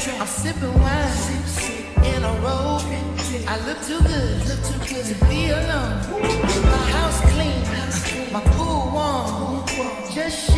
I'm sipping wine in a robe. I look too good to be alone. My house clean, my pool warm. Just